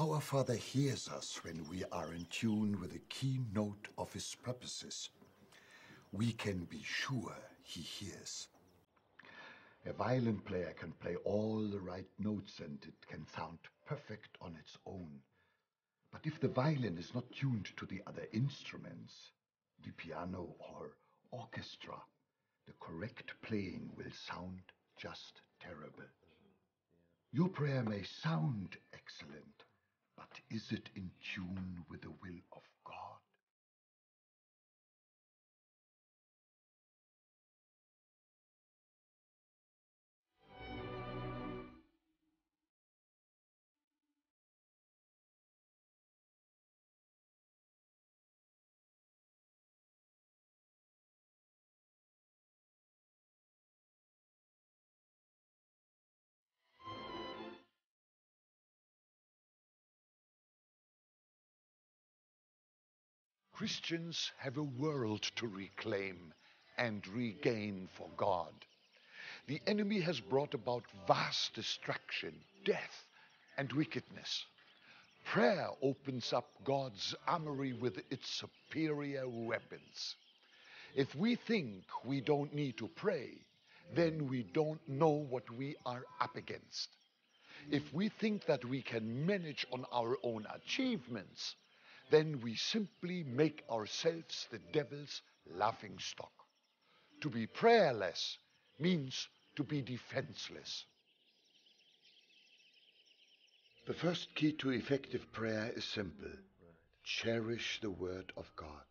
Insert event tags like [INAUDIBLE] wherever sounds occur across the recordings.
Our Father hears us when we are in tune with the key note of His purposes. We can be sure He hears. A violin player can play all the right notes and it can sound perfect on its own. But if the violin is not tuned to the other instruments, the piano or orchestra, the correct playing will sound just terrible. Your prayer may sound excellent, but is it in tune with the will of Christians have a world to reclaim and regain for God. The enemy has brought about vast destruction, death, and wickedness. Prayer opens up God's armory with its superior weapons. If we think we don't need to pray, then we don't know what we are up against. If we think that we can manage on our own achievements, then we simply make ourselves the devil's laughing stock. To be prayerless means to be defenseless. The first key to effective prayer is simple cherish the Word of God.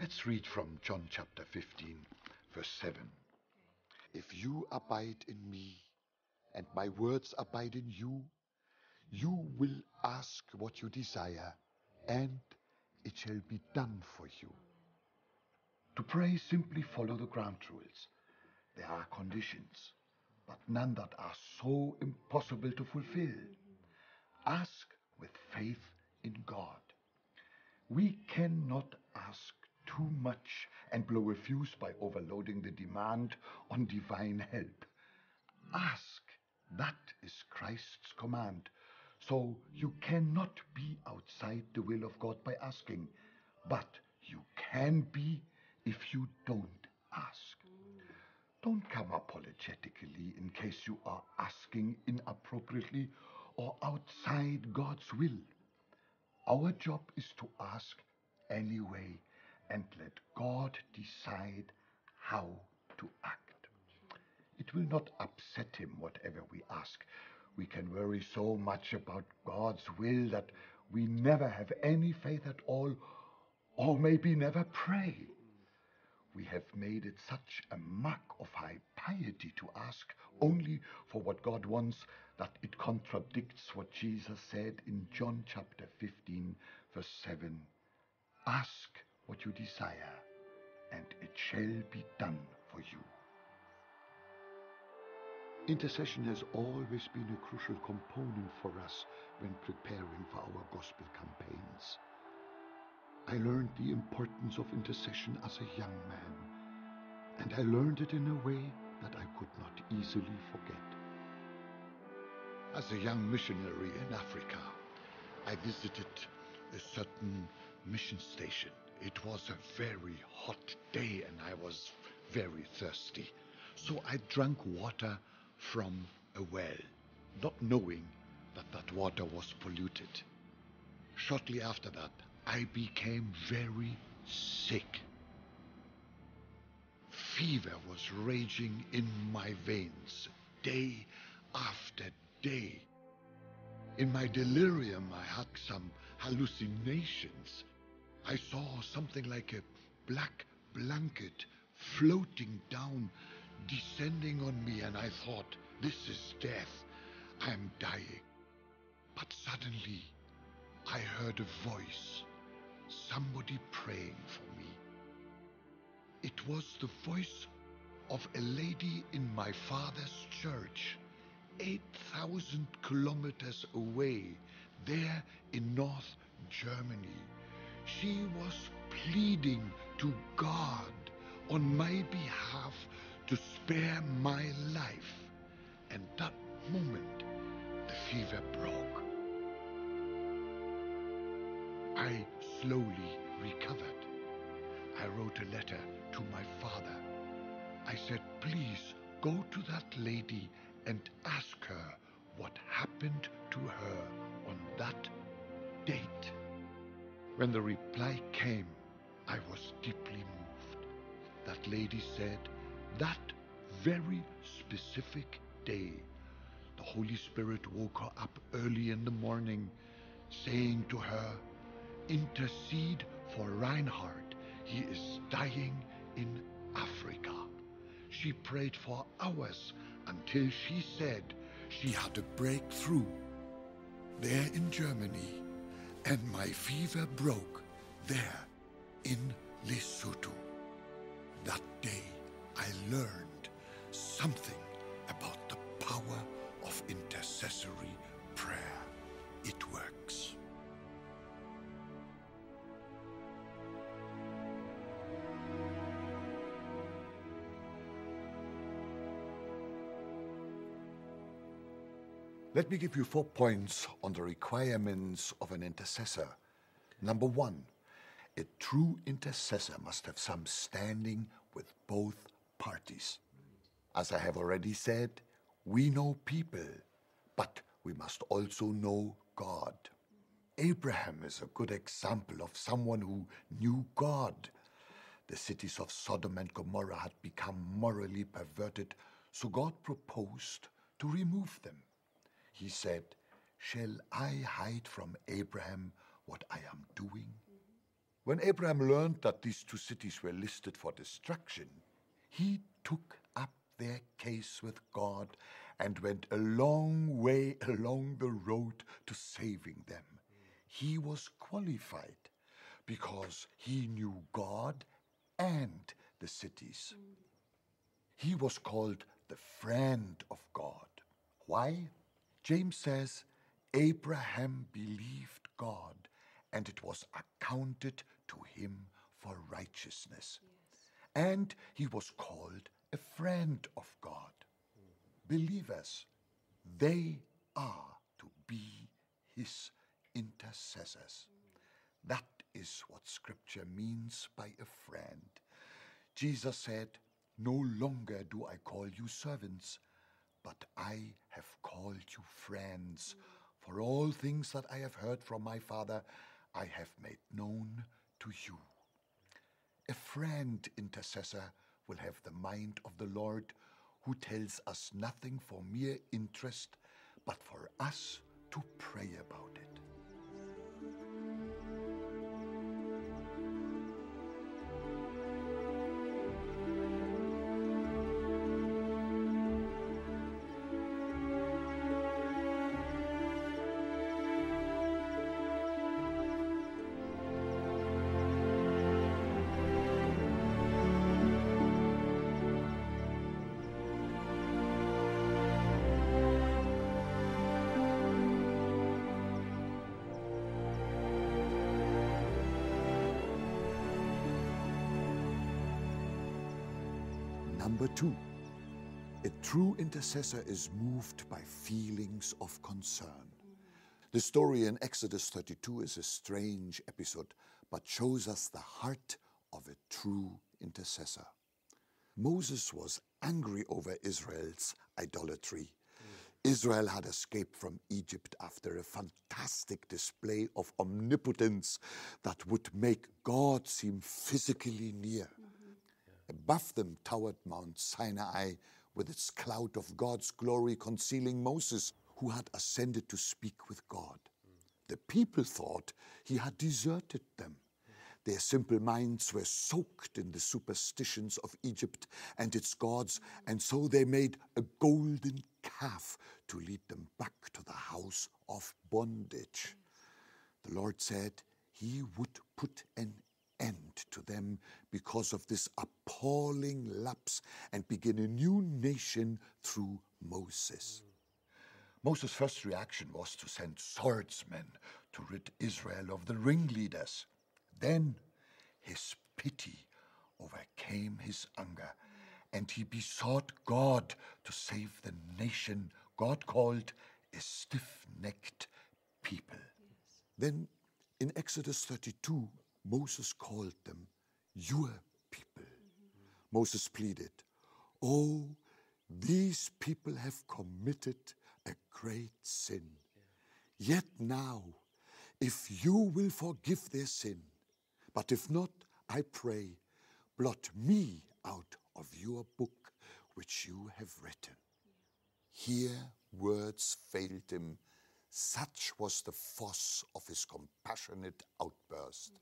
Let's read from John chapter 15, verse 7. If you abide in me, and my words abide in you, you will ask what you desire, and it shall be done for you. To pray, simply follow the ground rules. There are conditions, but none that are so impossible to fulfill. Ask with faith in God. We cannot ask too much and blow a fuse by overloading the demand on divine help. Ask. That is Christ's command. So you cannot be outside the will of God by asking, but you can be if you don't ask. Don't come apologetically in case you are asking inappropriately or outside God's will. Our job is to ask anyway and let God decide how to act. It will not upset him whatever we ask. We can worry so much about God's will that we never have any faith at all, or maybe never pray. We have made it such a mark of high piety to ask only for what God wants that it contradicts what Jesus said in John chapter 15, verse 7. Ask what you desire, and it shall be done for you. Intercession has always been a crucial component for us when preparing for our gospel campaigns. I learned the importance of intercession as a young man, and I learned it in a way that I could not easily forget. As a young missionary in Africa, I visited a certain mission station. It was a very hot day and I was very thirsty. So I drank water from a well, not knowing that that water was polluted. Shortly after that, I became very sick. Fever was raging in my veins day after day. In my delirium, I had some hallucinations. I saw something like a black blanket floating down descending on me, and I thought, this is death. I'm dying. But suddenly, I heard a voice, somebody praying for me. It was the voice of a lady in my father's church, 8,000 kilometers away, there in North Germany. She was pleading to God on my behalf to spare my life. And that moment, the fever broke. I slowly recovered. I wrote a letter to my father. I said, please go to that lady and ask her what happened to her on that date. When the reply came, I was deeply moved. That lady said that very specific day, the Holy Spirit woke her up early in the morning, saying to her, Intercede for Reinhard. He is dying in Africa. She prayed for hours until she said she had a breakthrough there in Germany, and my fever broke there in Lesotho. That day, I learned something about the power of intercessory prayer. It works. Let me give you four points on the requirements of an intercessor. Number one, a true intercessor must have some standing with both parties. As I have already said, we know people, but we must also know God. Abraham is a good example of someone who knew God. The cities of Sodom and Gomorrah had become morally perverted, so God proposed to remove them. He said, Shall I hide from Abraham what I am doing? When Abraham learned that these two cities were listed for destruction, he took up their case with God and went a long way along the road to saving them. He was qualified because he knew God and the cities. He was called the friend of God. Why? James says, Abraham believed God, and it was accounted to him for righteousness. Yes. And he was called a friend of God. Believers, they are to be his intercessors. That is what Scripture means by a friend. Jesus said, No longer do I call you servants but I have called you friends, for all things that I have heard from my Father, I have made known to you. A friend intercessor will have the mind of the Lord, who tells us nothing for mere interest, but for us to pray about it. Number two, a true intercessor is moved by feelings of concern. The story in Exodus 32 is a strange episode, but shows us the heart of a true intercessor. Moses was angry over Israel's idolatry. Israel had escaped from Egypt after a fantastic display of omnipotence that would make God seem physically near. Above them towered Mount Sinai with its cloud of God's glory concealing Moses, who had ascended to speak with God. The people thought he had deserted them. Their simple minds were soaked in the superstitions of Egypt and its gods, and so they made a golden calf to lead them back to the house of bondage. The Lord said he would put an end to them because of this appalling lapse and begin a new nation through Moses. Moses' first reaction was to send swordsmen to rid Israel of the ringleaders. Then his pity overcame his anger, and he besought God to save the nation God called a stiff necked people. Yes. Then In Exodus 32, Moses called them your people. Moses pleaded, Oh, these people have committed a great sin. Yet now, if you will forgive their sin, but if not, I pray, blot me out of your book which you have written. Here words failed him. Such was the force of his compassionate outburst.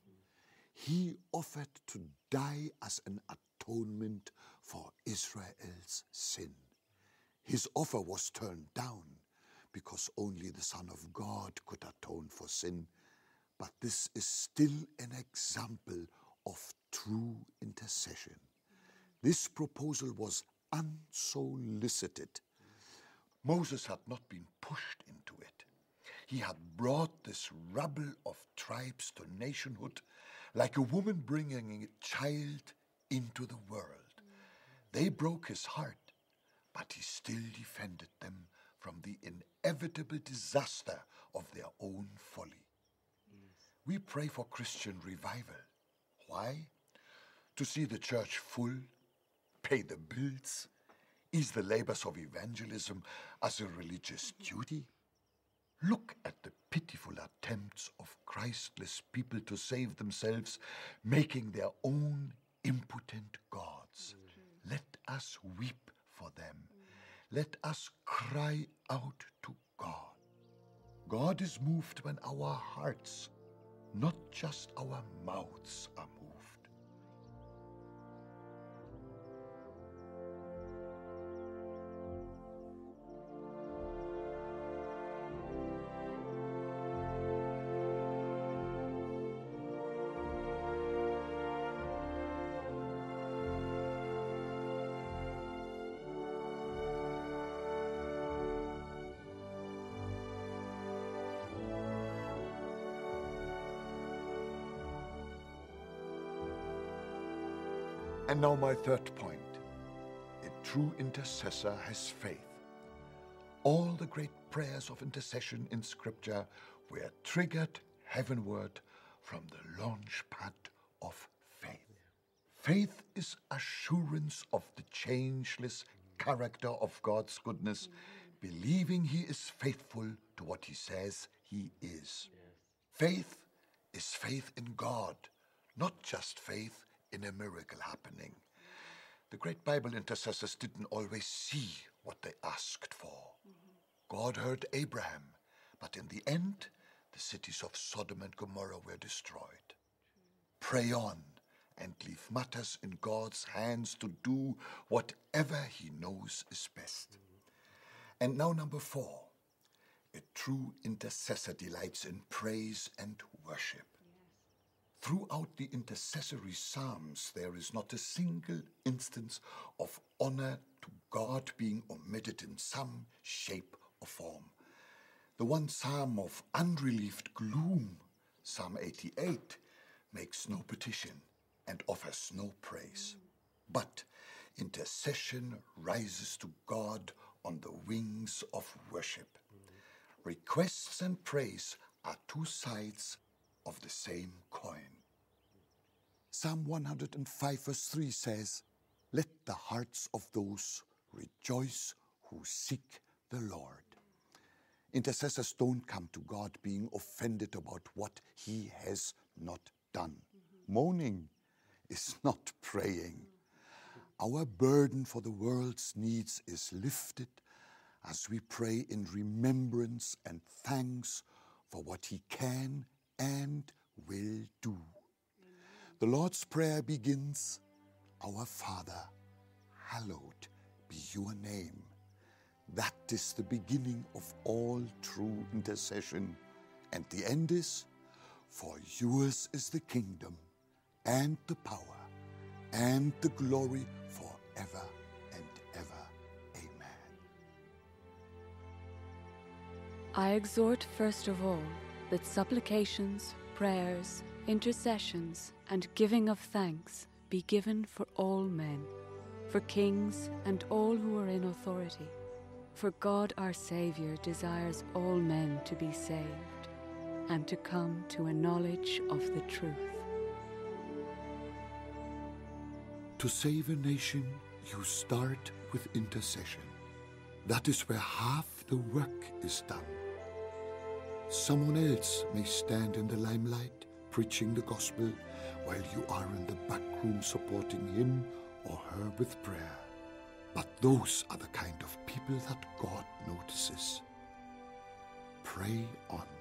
He offered to die as an atonement for Israel's sin. His offer was turned down because only the Son of God could atone for sin. But this is still an example of true intercession. This proposal was unsolicited. Moses had not been pushed into it. He had brought this rabble of tribes to nationhood like a woman bringing a child into the world. They broke his heart, but he still defended them from the inevitable disaster of their own folly. We pray for Christian revival. Why? To see the church full, pay the bills, ease the labors of evangelism as a religious duty. Look at the pitiful attempts of Christless people to save themselves, making their own impotent gods. Let us weep for them. Let us cry out to God. God is moved when our hearts, not just our mouths, are moved. And now, my third point a true intercessor has faith. All the great prayers of intercession in Scripture were triggered heavenward from the launch pad of faith. Faith is assurance of the changeless character of God's goodness, believing He is faithful to what He says He is. Faith is faith in God, not just faith in a miracle happening. The great Bible intercessors didn't always see what they asked for. God heard Abraham, but in the end, the cities of Sodom and Gomorrah were destroyed. Pray on and leave matters in God's hands to do whatever He knows is best. And now, number four a true intercessor delights in praise and worship. Throughout the intercessory Psalms, there is not a single instance of honor to God being omitted in some shape or form. The one psalm of unrelieved gloom, Psalm 88, makes no petition and offers no praise. But intercession rises to God on the wings of worship. Requests and praise are two sides of the same coin. Psalm 105, verse 3 says, Let the hearts of those rejoice who seek the Lord. Intercessors don't come to God being offended about what He has not done. Moaning is [LAUGHS] not praying. Our burden for the world's needs is lifted as we pray in remembrance and thanks for what He can and will do. The Lord's Prayer begins Our Father, hallowed be your name. That is the beginning of all true intercession. And the end is For yours is the kingdom and the power and the glory forever and ever. Amen. I exhort first of all that supplications, prayers, intercessions, and giving of thanks be given for all men, for kings and all who are in authority. For God our Saviour desires all men to be saved and to come to a knowledge of the truth. To save a nation, you start with intercession. That is where half the work is done. Someone else may stand in the limelight preaching the gospel while you are in the back room supporting him or her with prayer. But those are the kind of people that God notices. Pray on.